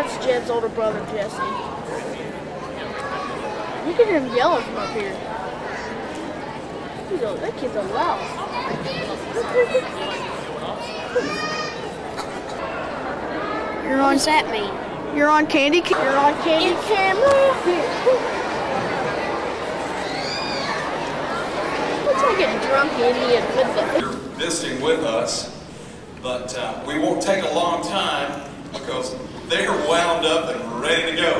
That's Jed's older brother, Jesse. You can hear him yelling from up here. He's a, that kid's a loud. You're on. What that mean? You're on candy. Ca- you're on Candid Camera. Looks like a drunk idiot. You're visiting with us, but uh, we won't take a long time because they're wound up and ready to go.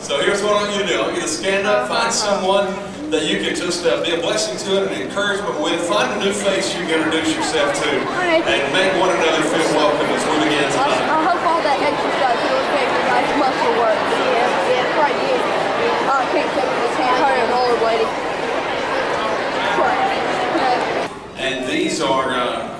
So here's what I want you to do. I want you to stand up, find someone that you can just uh, be a blessing to and an encouragement with. Find a new face you can introduce yourself to and make one another feel welcome as we begin I, tonight. I hope all that exercise will take your nice muscle work. Yeah, yeah, probably did. Oh, I can't take this hand. Rollerblading. Crap. And these are uh,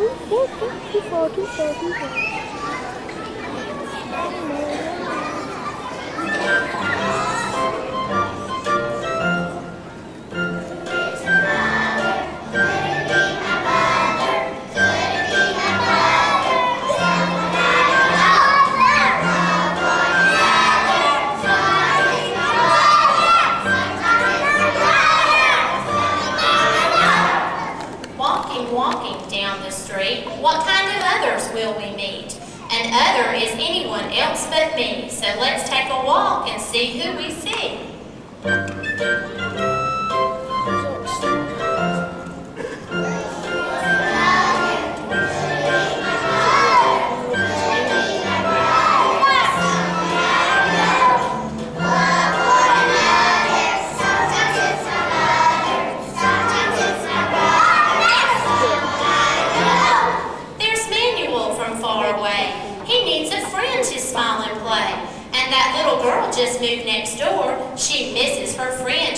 Too far, too far, too far. But me, so let's take a walk and see who we next door. She misses her friend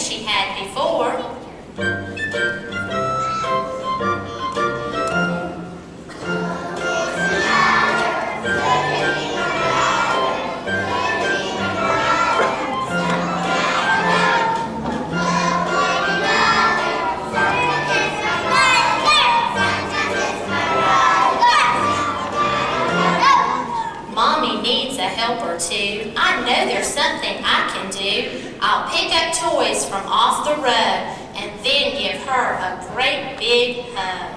Toys from off the rug and then give her a great big hug.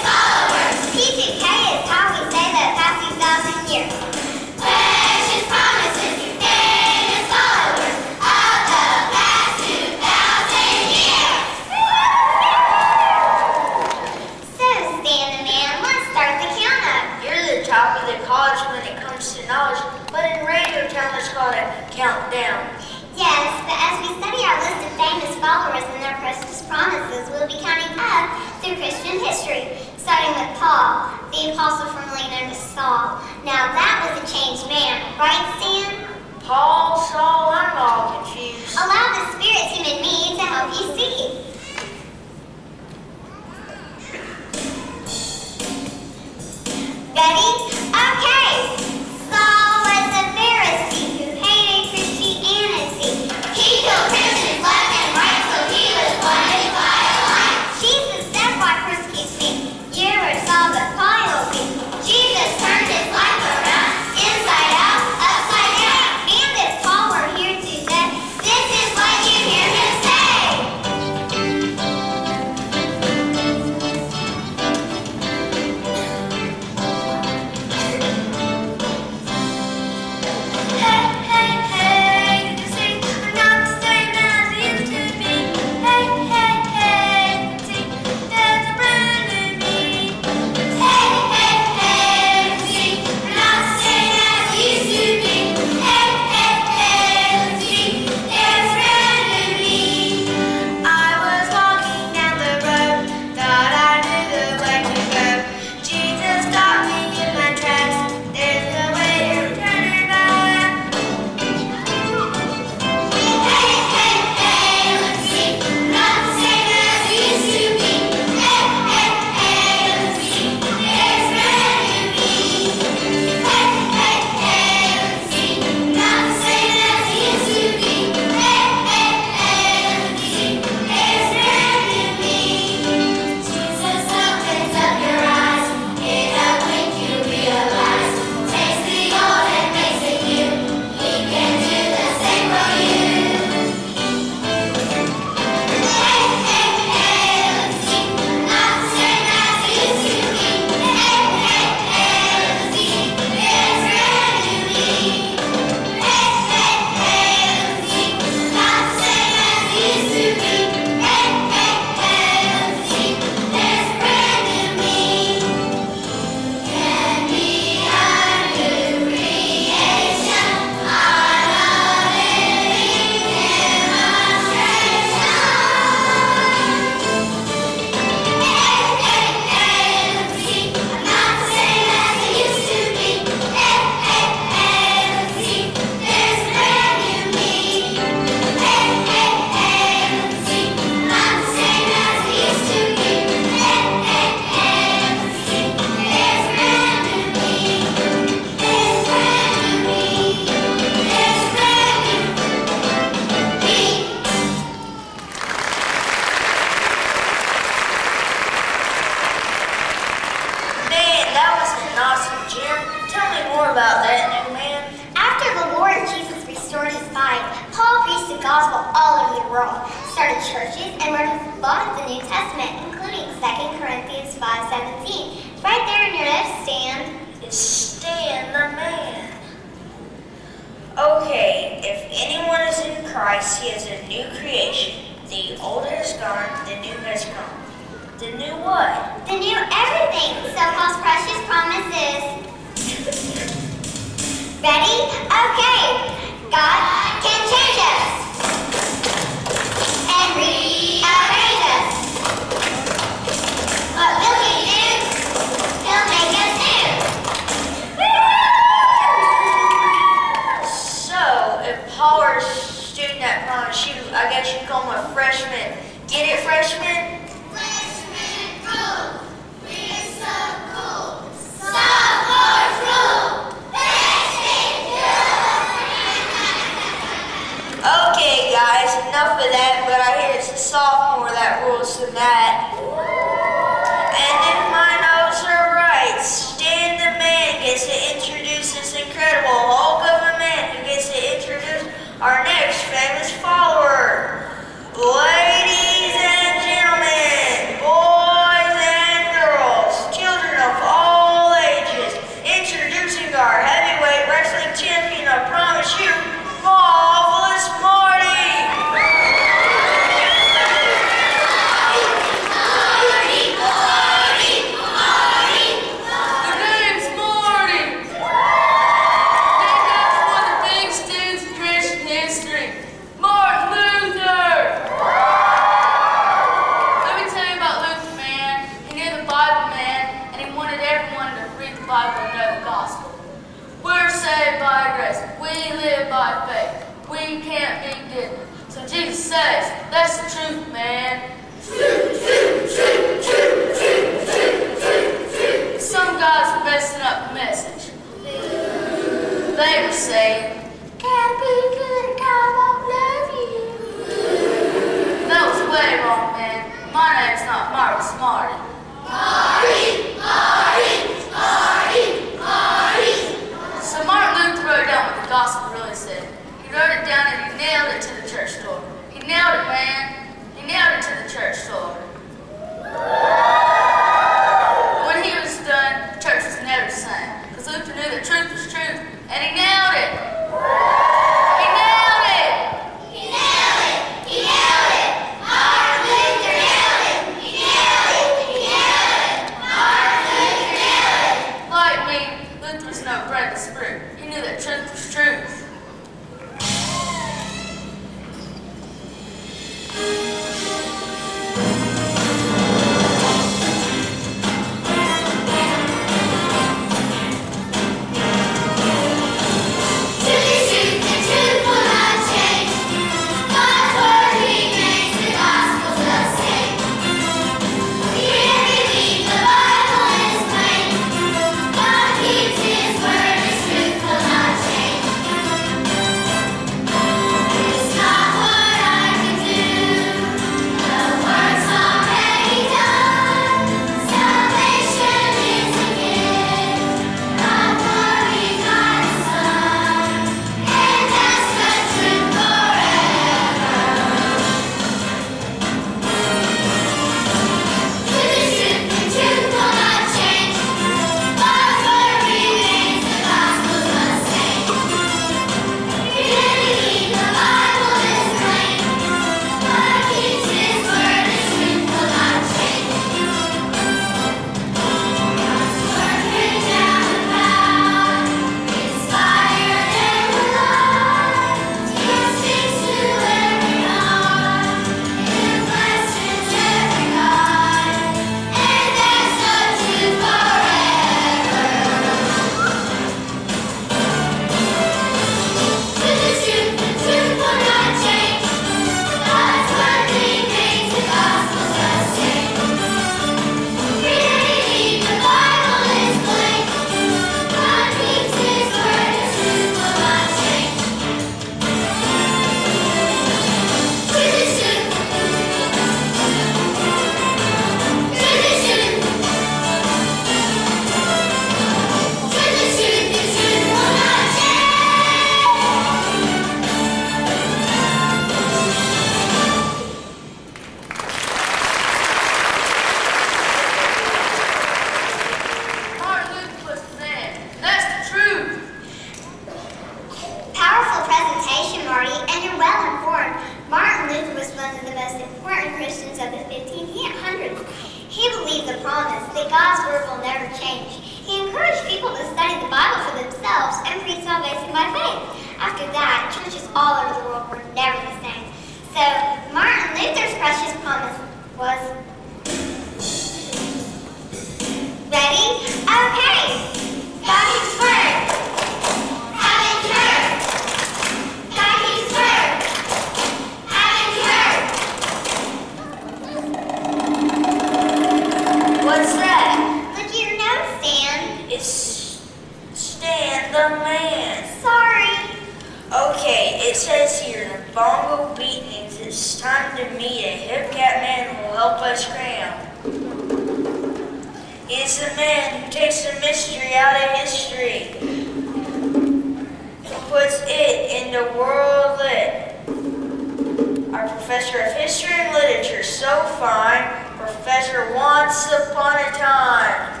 once upon a time.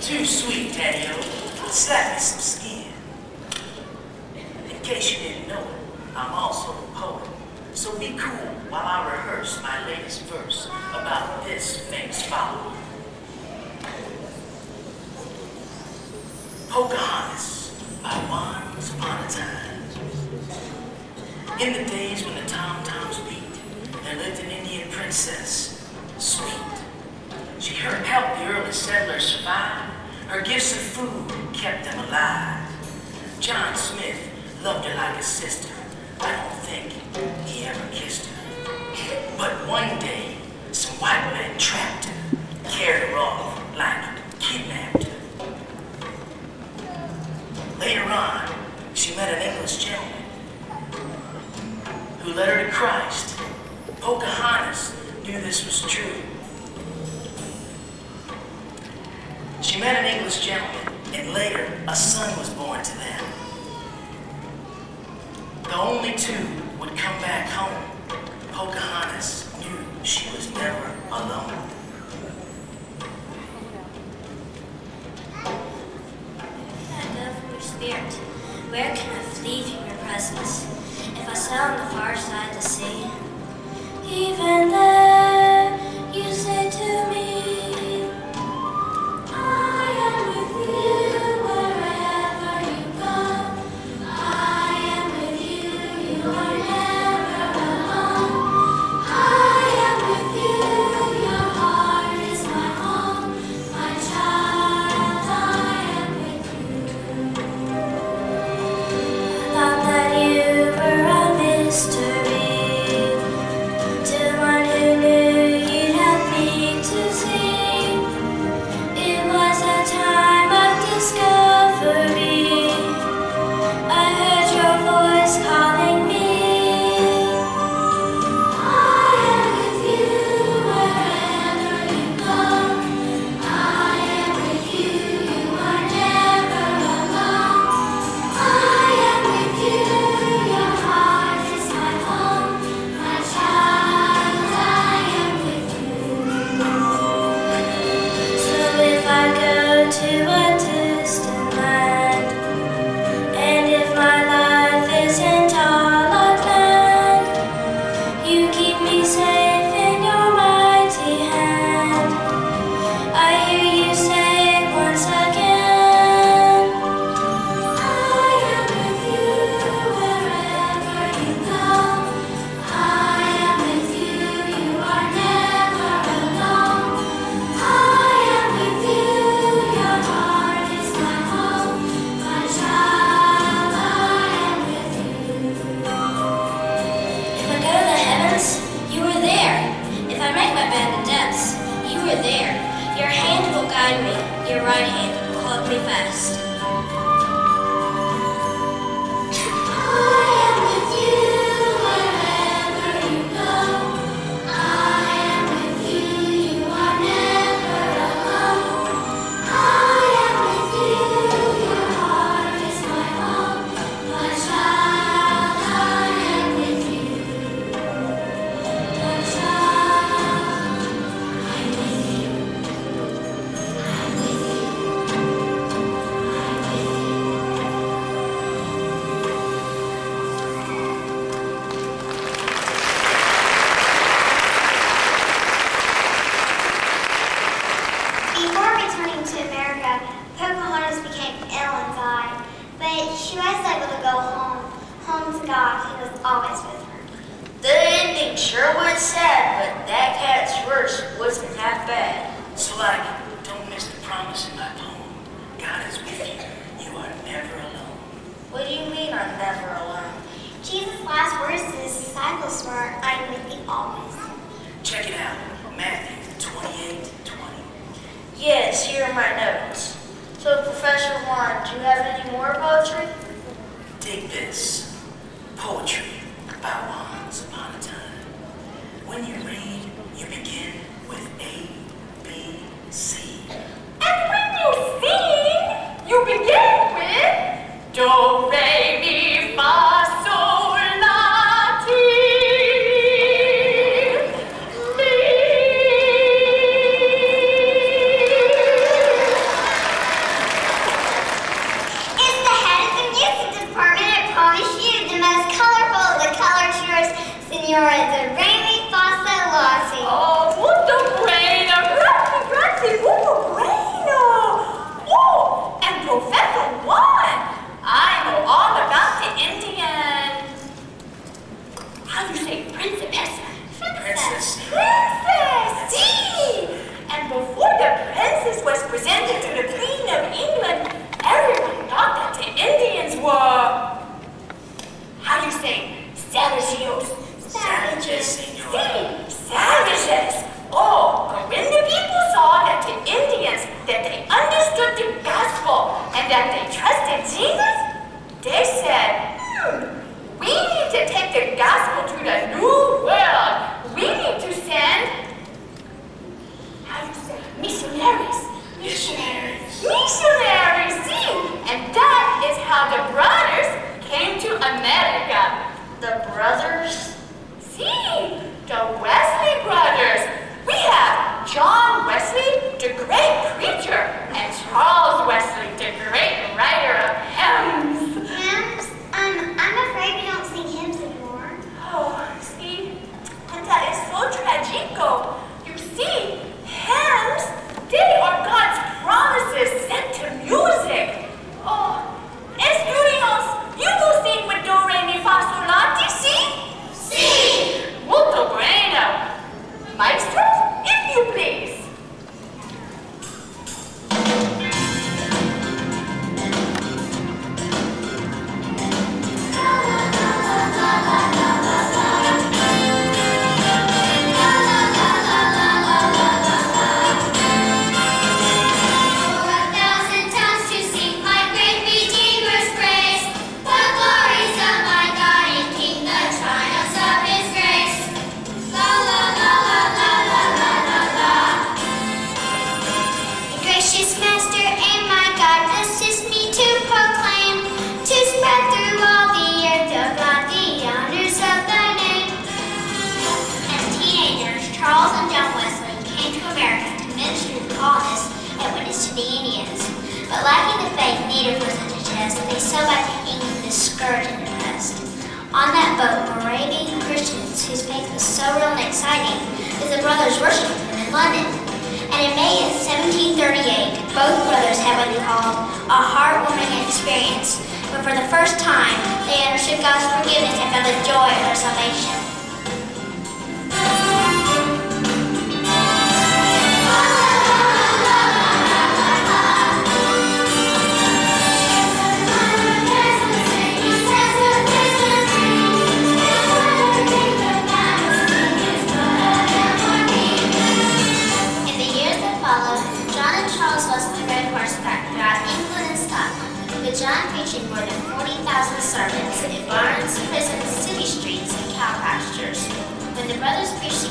Too sweet, Daniel, Slap me some skin. In case you didn't know it, I'm also a poet. So be cool while I rehearse my latest verse about this famous follower. Pocahontas by once upon a time. In the days when the tom-toms beat, there lived an princess, sweet. She helped the early settlers survive. Her gifts of food kept them alive. John Smith loved her like a sister. I don't think he ever kissed her. But one day, some white men trapped her, carried her off like kidnapped her. Later on, she met an English gentleman who led her to Christ. Pocahontas knew this was true. She met an English gentleman, and later a son was born to them. The only two would come back home. Pocahontas knew she was never alone. Spirit, where can I flee from your presence? If I sail on the far side of the sea, even then.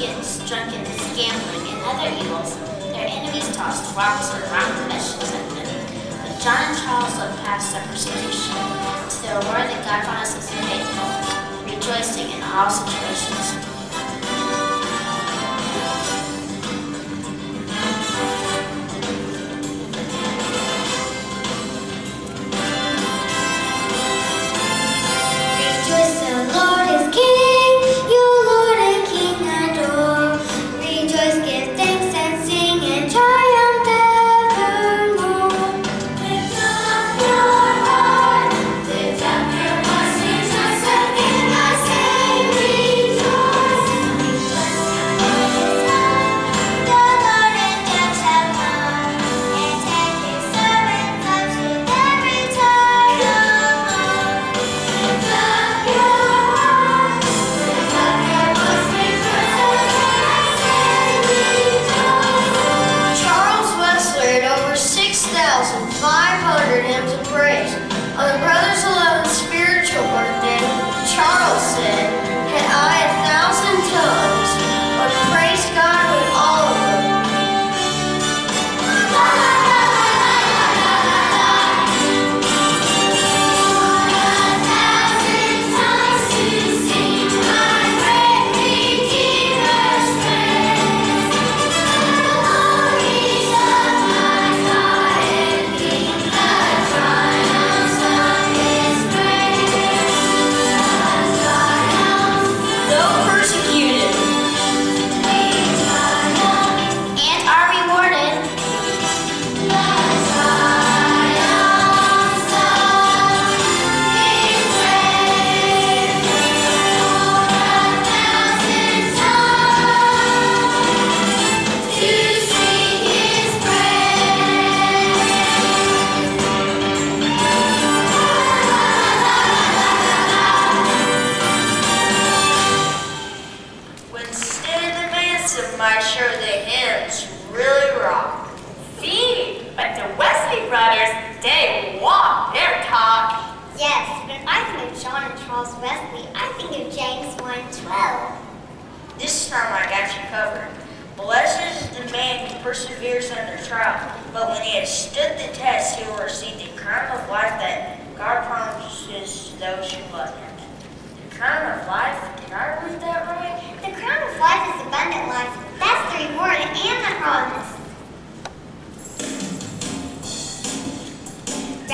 disobedience, drunkenness, gambling, and other evils. Their enemies tossed rocks or round vessels at them. But John and Charles looked past their persecution to the reward that God promises faithful, rejoicing in all situations.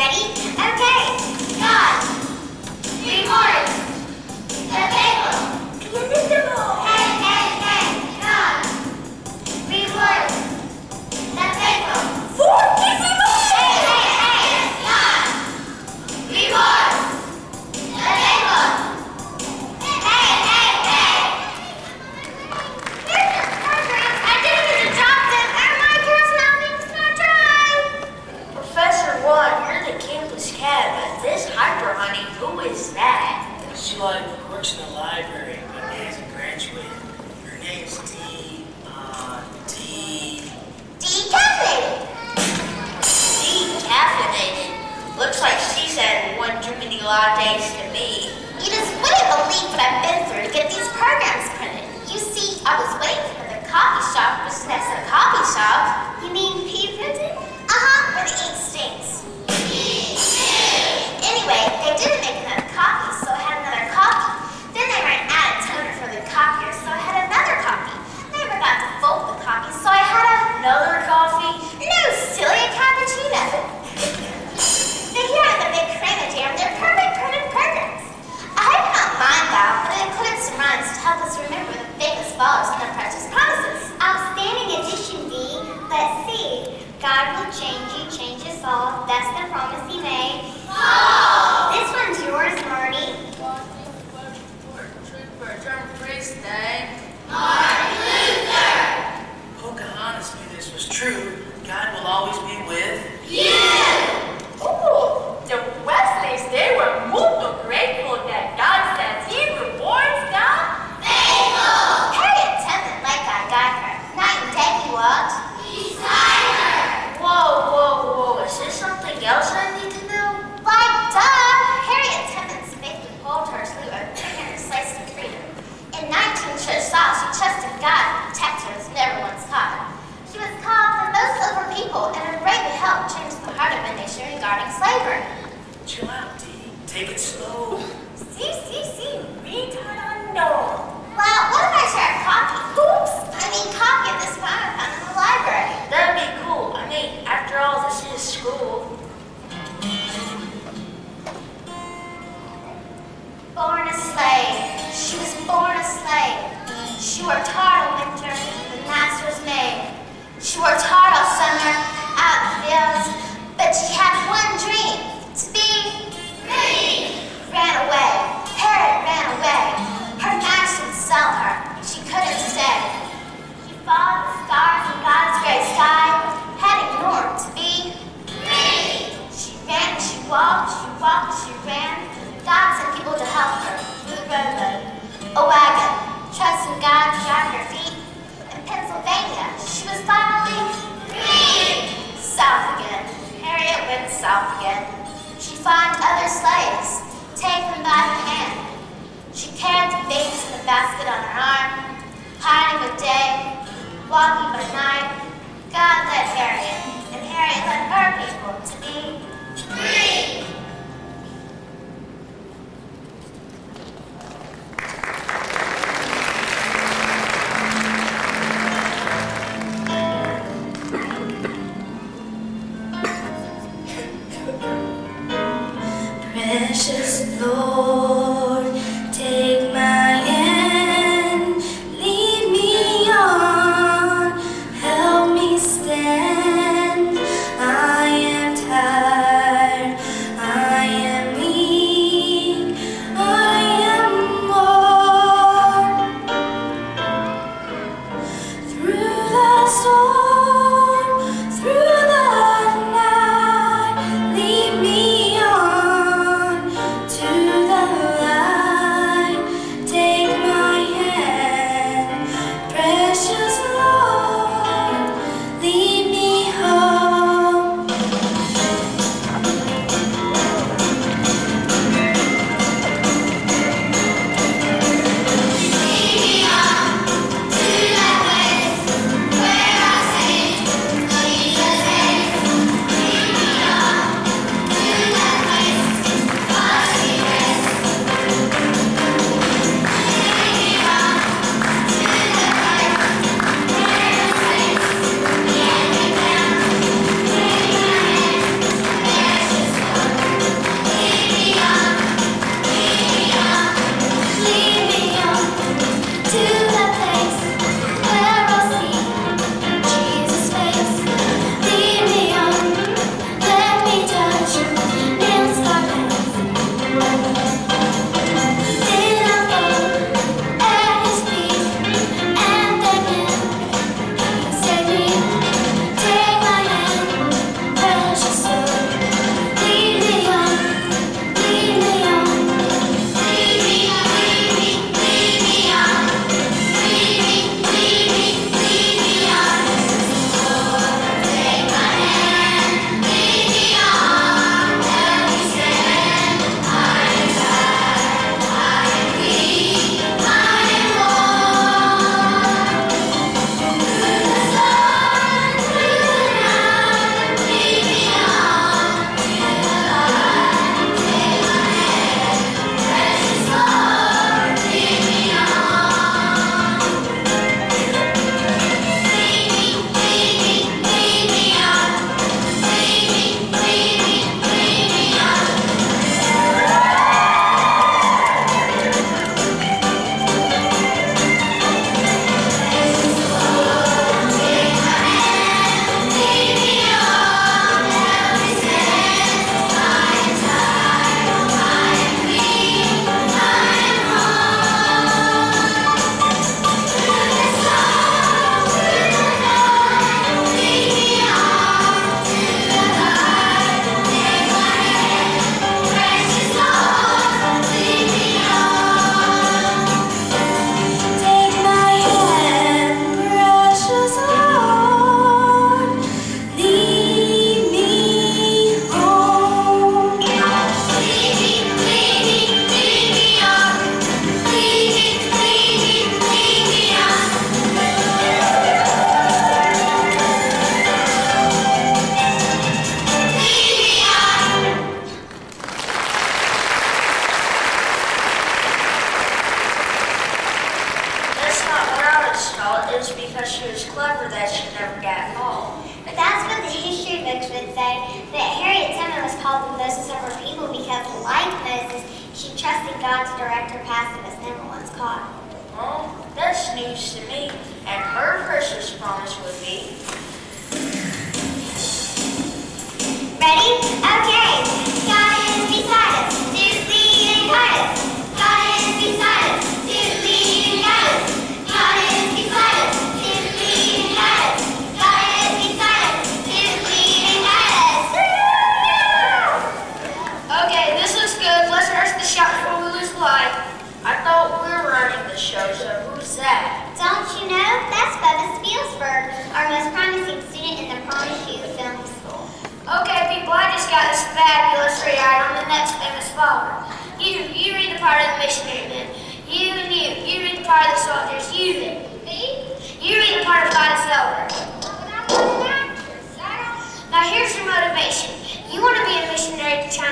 Ready?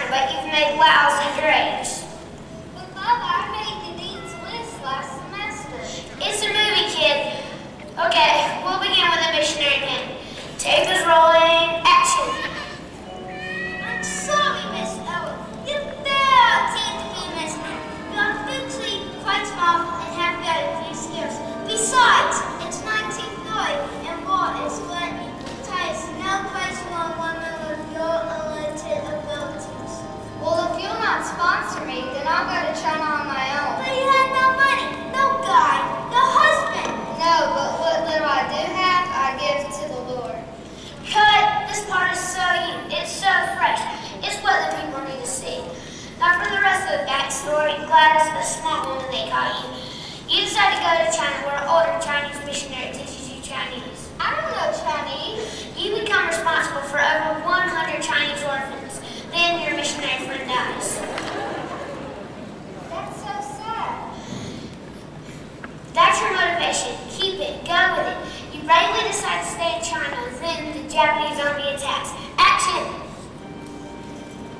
But you've made wows and grades. But Bubba, I made the dean's list last semester. It's a movie, kid. Okay, I'll go to China on my own. But you have no money, no guide, no husband. No, but what little I do have, I give to the Lord. Cut! This part is so you. It's so fresh. It's what the people need to see. Now for the rest of the backstory, Gladys, the small woman they call you. You decide to go to China where an older Chinese missionary teaches you Chinese. I don't know Chinese. You become responsible for over 100 Chinese orphans. Then your missionary friend dies. That's so sad. That's your motivation. Keep it. Go with it. You bravely decide to stay in China. Then the Japanese army attacks. Action!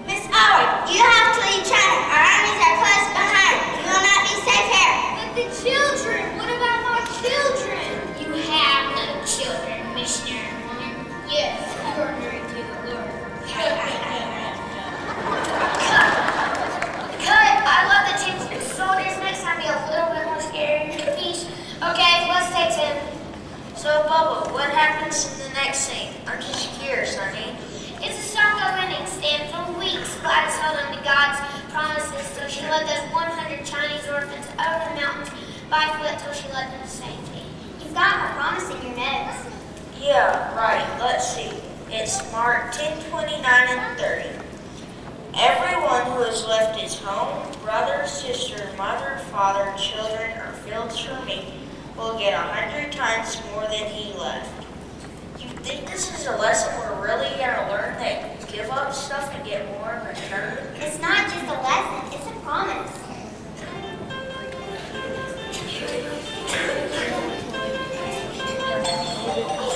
Miss Owen, you have to leave China. Our armies are close behind. You will not be safe here. But the children, what about my children? You have no children, missionary woman. Yes, you are married to the Lord. Cut! I love the team soldiers. Next time be a little bit more. Okay, let's take ten. So, Bubba, what happens in the next scene? I'm just curious, honey. It's a song of innings, and for weeks Gladys held on to God's promises till she led those 100 Chinese orphans over the mountains by foot till she led them to safety. You've got her promise in your notes. Yeah, right. Let's see. It's Mark 10, 29, and 30. Everyone who has left his home, brother, sister, mother, father, children, or fields for me will get a hundred times more than he left. You think this is a lesson we're really going to learn that give up stuff and get more in return? It's not just a lesson, it's a promise.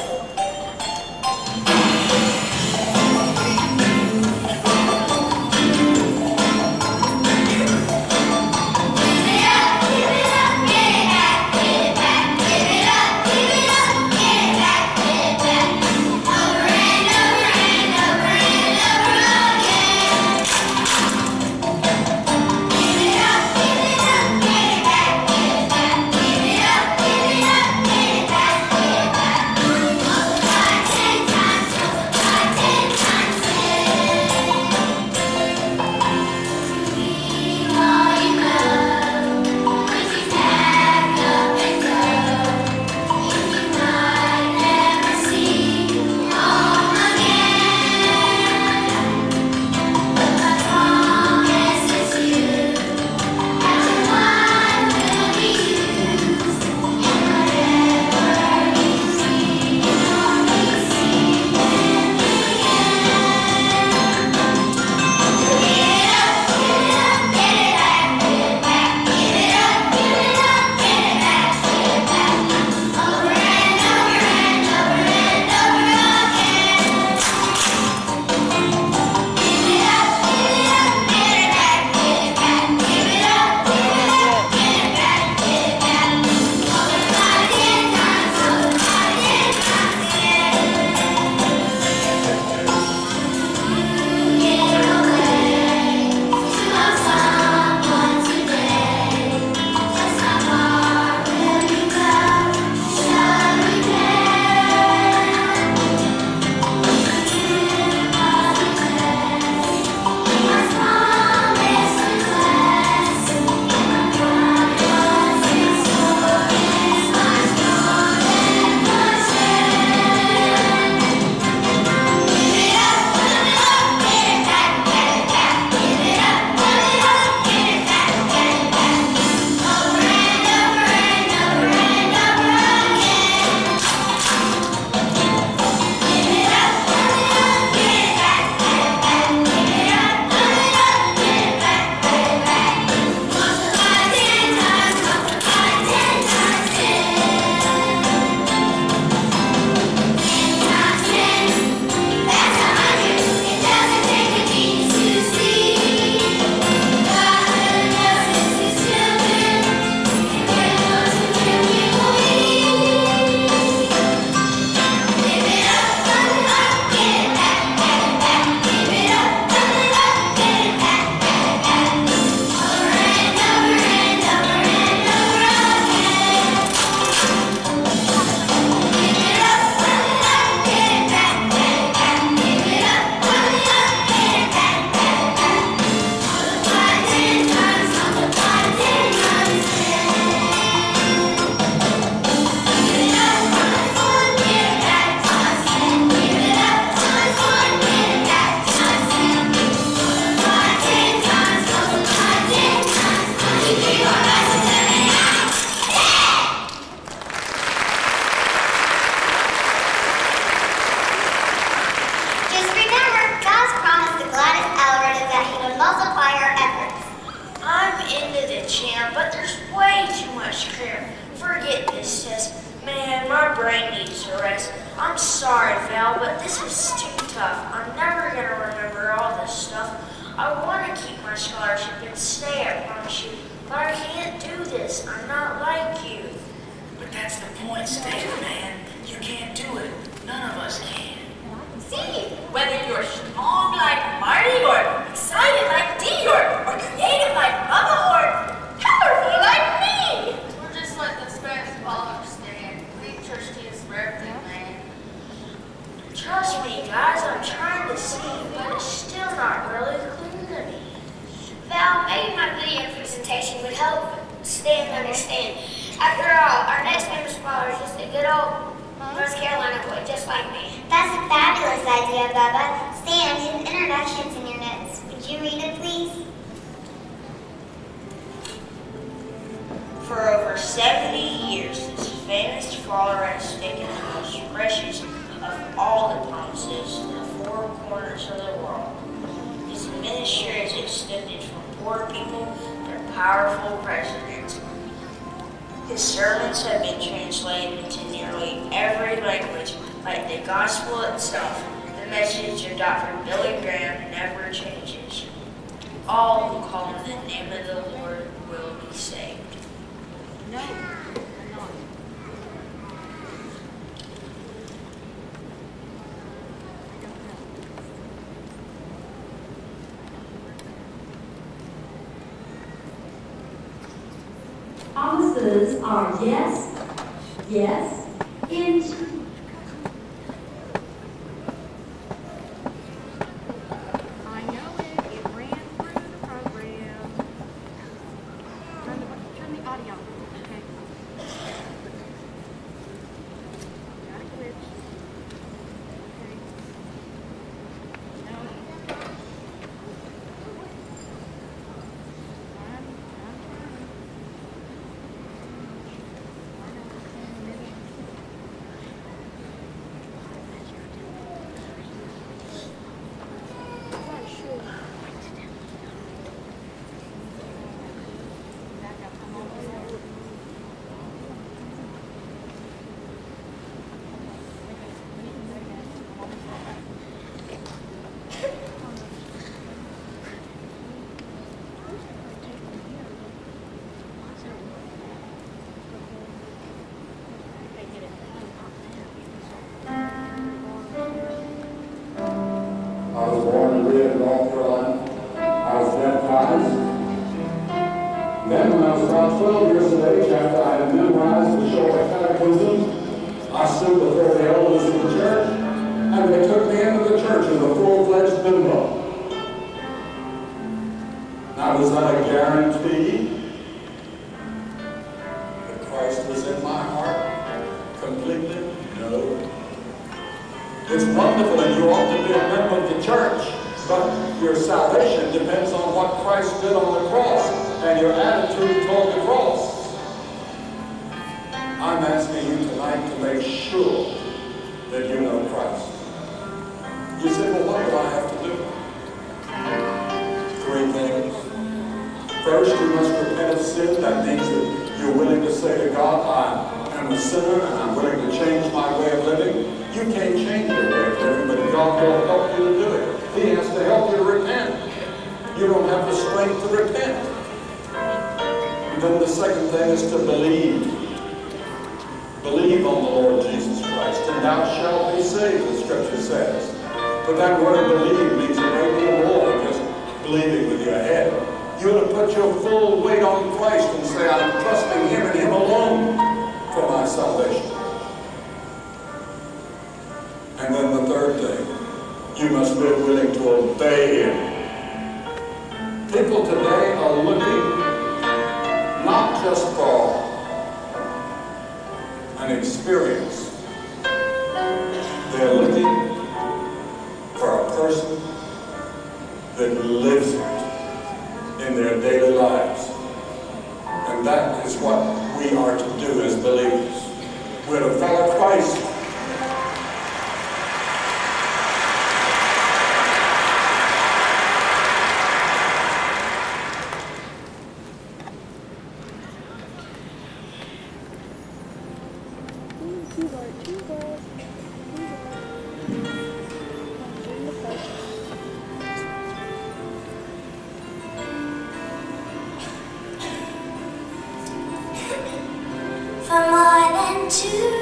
God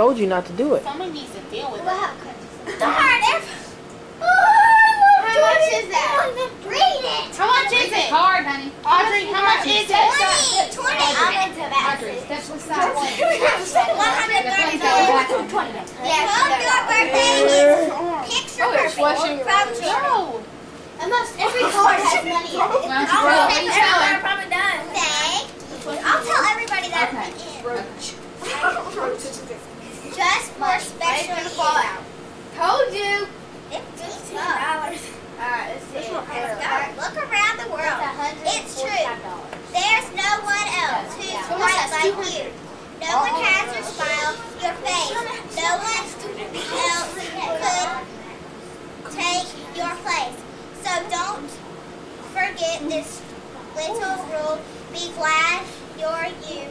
told you not to do it. Someone needs to deal with Wow. Darn it. Oh, I love How much is that? it. Read it. How much is it? Hard, honey. Audrey, how much is it? 20. 20. I'm into that. Audrey, step aside. $130. Yeah. Yeah, hope your birthday is picture Oh, it's perfect. From eyes. Jared. Almost every card has money in it. I'll Jared, what are tell everybody telling? done. Thank you. I'll tell everybody that Okay. at the end. Just for special gonna fall you. out. Told you. Fifteen dollars. Alright, let's see. Let's. Look around the world. It's true. There's no one else who's quite like you. No one has your smile, your face. No one else could take your place. So don't forget this little rule. Be glad you're you.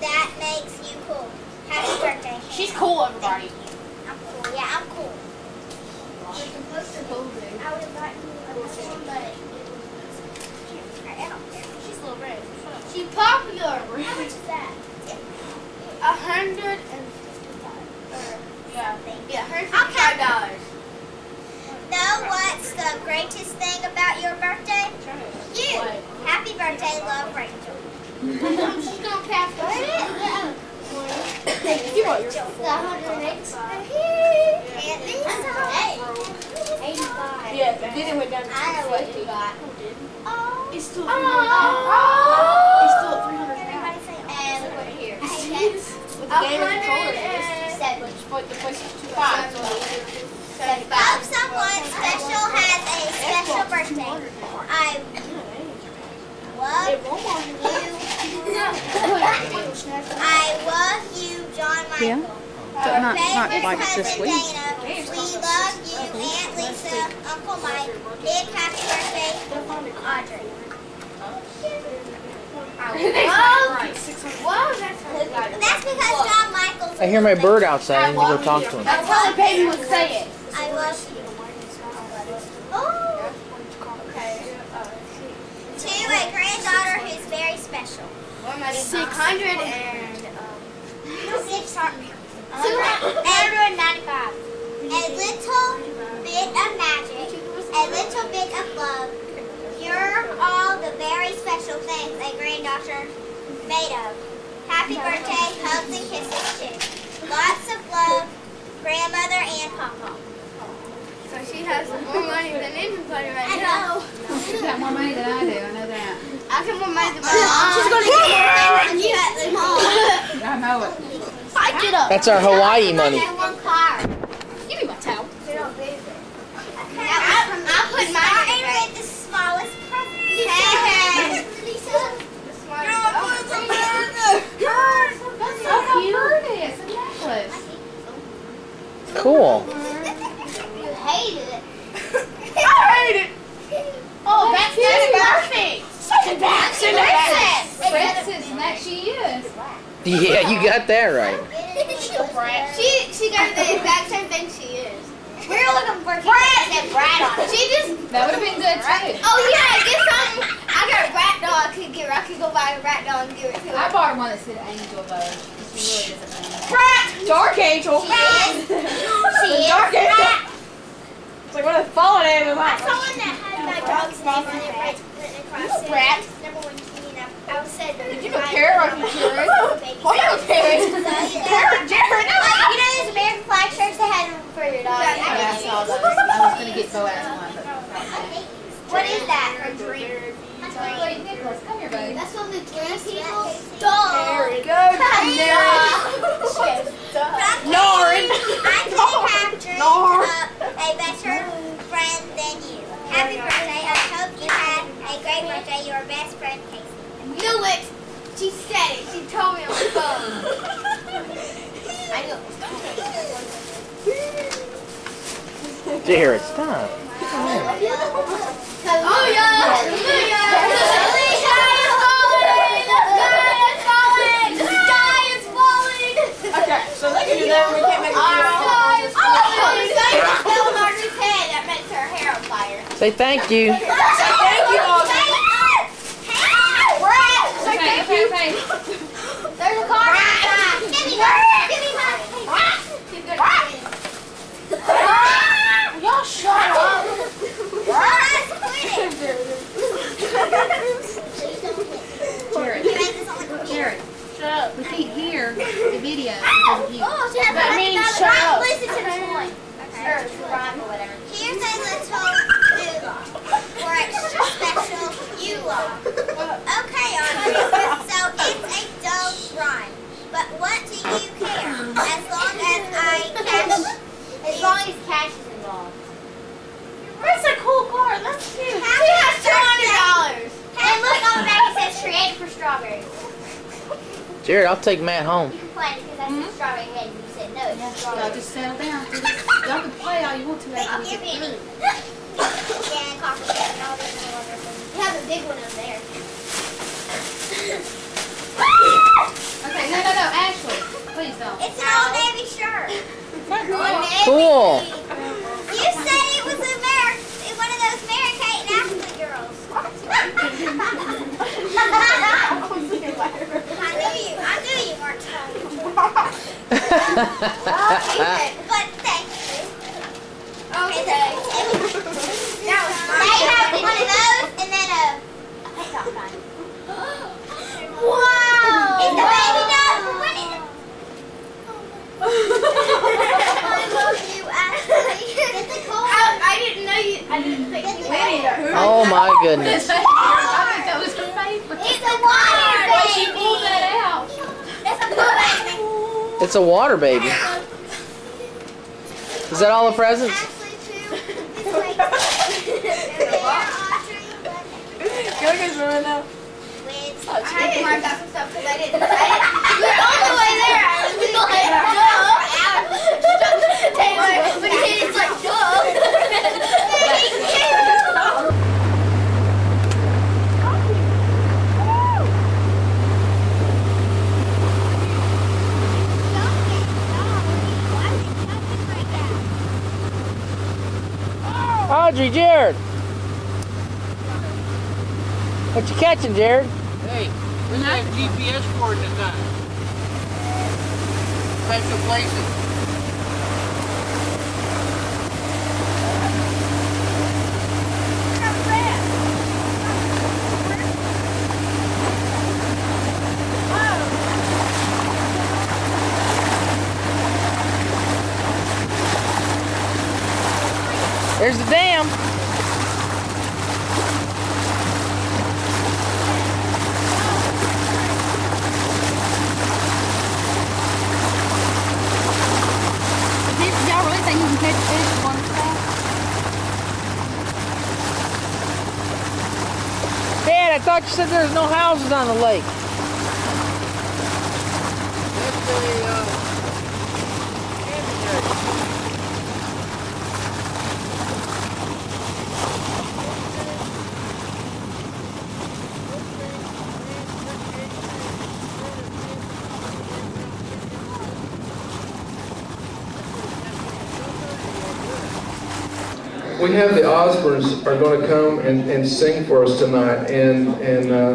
That makes you cool. Happy birthday. She's cool, everybody. I'm cool. Yeah, I'm cool. I would invite you to one, but I don't. She's a little red. She's popular. How much is that? A hundred and fifty-five. Or, yeah. Yeah, hundred I'll fifty-five count. dollars. Know what's the greatest thing about your birthday? You. Happy birthday, love, Rachel. She's gonna pass Yeah. You want your The 108. Aunt Lisa. 85. Yeah, then it went down to I know what you got. Oh. It's still Oh. It's still three hundred Everybody say, oh, and look over here. With the game controller, Seven. but the place is two five. Hope someone special has a special birthday. I love you. I love you, John Michael. But not- not like this week. Dana, we love you, Aunt Lisa, Uncle Mike. Big happy birthday, Audrey. Wow, that's That's because John Michael's. I hear my bird outside. I need to go talk to him. That's how the baby would say it. I love you. Oh. A granddaughter who's very special. Six hundred and Six hundred. A little bit of magic, a little bit of love. You're all the very special things a granddaughter made of. Happy birthday, hugs and kisses too. Lots of love, grandmother and papa. So she has more money than anybody right I now. She's got more money than I do. I know that. I can more money than my mom. She's gonna get more things than you had than mom. I know it. Fight it up. That's our Hawaii money. And one car. Give me my towel. I put mine with the smallest present. Hey, Lisa. Oh, That's so cute. It's a necklace. Cool. You hate it. I hate it. Oh, that's, that's perfect. Such a bad princess. Princess, and that she is. Yeah, you got that right. She she got the exact same thing she is. We were looking for Brad and Brad on it. She just That would have been good too. oh yeah, get something. I got a rat doll. I could give. her. I could go buy a rat doll and give it to I her. bought one that said Angel though. She really doesn't know. Rat. Dark angel. She is Dark Brad. angel. It's like what a fallen animal. I saw one that had my dog's name on it right written across it. Rat. Number one, you know, I was said. Did you know Kara was Jared? Oh, you know Jared. Jared. Jared. Like, you know those American flag shirts they had for your dog? Yeah, I saw those. I was gonna get Boaz one, What is that? Wait, Nicholas, come here. That's what the grand people. Dog. Very good. Lauren. I could have dreamed of a better friend than you. Happy birthday. I hope you had a great birthday. Your best friend, Casey. Knew it. She said it. She told me on the phone. I know. Jared, stop. Oh yeah. Okay, so they can do that. We can't make it. Say thank you. Say Thank you, Audrey. Okay, okay, okay. There's a car. Give me my. Give me my. Y'all shut up. Jared. Jared. Shut up. We can't hear the video because of you. Oh, That means shut up. Listen to the point. Or rhyme or whatever. Here's a little clue for extra special you are. Okay, Audrey. So it's a dull rhyme. But what do you care? As long as I cash. As long as cash is involved. That's a cool car. That's cute. She has two hundred dollars. And look on the back it says created for strawberries. Jared, I'll take Matt home. Mm-hmm. You complained because I said strawberry head and you said no, it's Y'all strawberry. just settle down. Y'all can play all you want to after give get you any. Yeah, coffee cake and all those other wonderful things. You have a big one over there. Okay, no, no, no, Ashley. Please don't. It's an old navy shirt. Old navy. Cool. You said it was Ameri- one of those Mary Kate and Ashley girls. I knew you. I knew you weren't telling But thank you. Okay. That was fun. They have one of those and then a, a pickup gun. Wow! It's the baby dog. What is it? I love you, Ashley. Get the car. I didn't know you. I didn't think you Get the Oh my goodness. I think that was her favorite. It's a water Why baby. she pulled that out? It's a blue baby. It's a water baby. Is that all the presents? Ashley too. This way. Go get swimming now. With, I had to mark out some stuff because I didn't. Audrey, Jared. What you catching, Jared? Hey, where's that GPS coordinate at? Special places. There's the dam. Y'all really think you can catch fish with one spot? Dad, I thought you said there's no houses on the lake. Have the Osbornes are going to come and, and sing for us tonight, and and uh,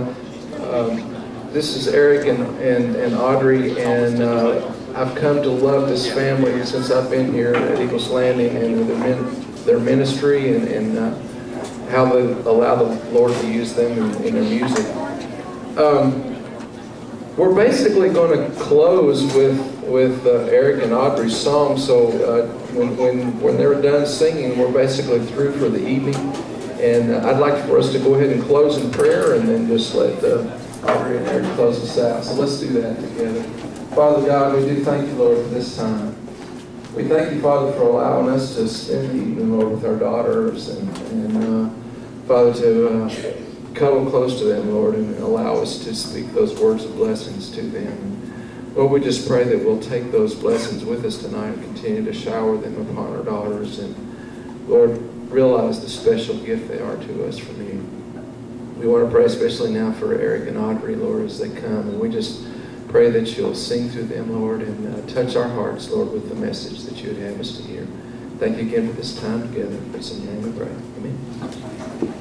um, this is Eric and, and, and Audrey, and uh, I've come to love this family since I've been here at Eagles Landing, and their, min, their ministry, and, and uh, how they allow the Lord to use them in, in their music. Um, we're basically going to close with with uh, Eric and Audrey's song. So uh, when, when when they're done singing, we're basically through for the evening. And uh, I'd like for us to go ahead and close in prayer and then just let uh, Audrey and Eric close us out. So let's do that together. Father God, we do thank you, Lord, for this time. We thank you, Father, for allowing us to spend the evening, Lord, with our daughters and, and uh, Father, to uh, cuddle close to them, Lord, and allow us to speak those words of blessings to them. Lord, we just pray that we'll take those blessings with us tonight and continue to shower them upon our daughters and, Lord, realize the special gift they are to us from you. We want to pray especially now for Eric and Audrey, Lord, as they come, and we just pray that you'll sing through them, Lord, and uh, touch our hearts, Lord, with the message that you would have us to hear. Thank you again for this time together. It's in your name we pray. Amen.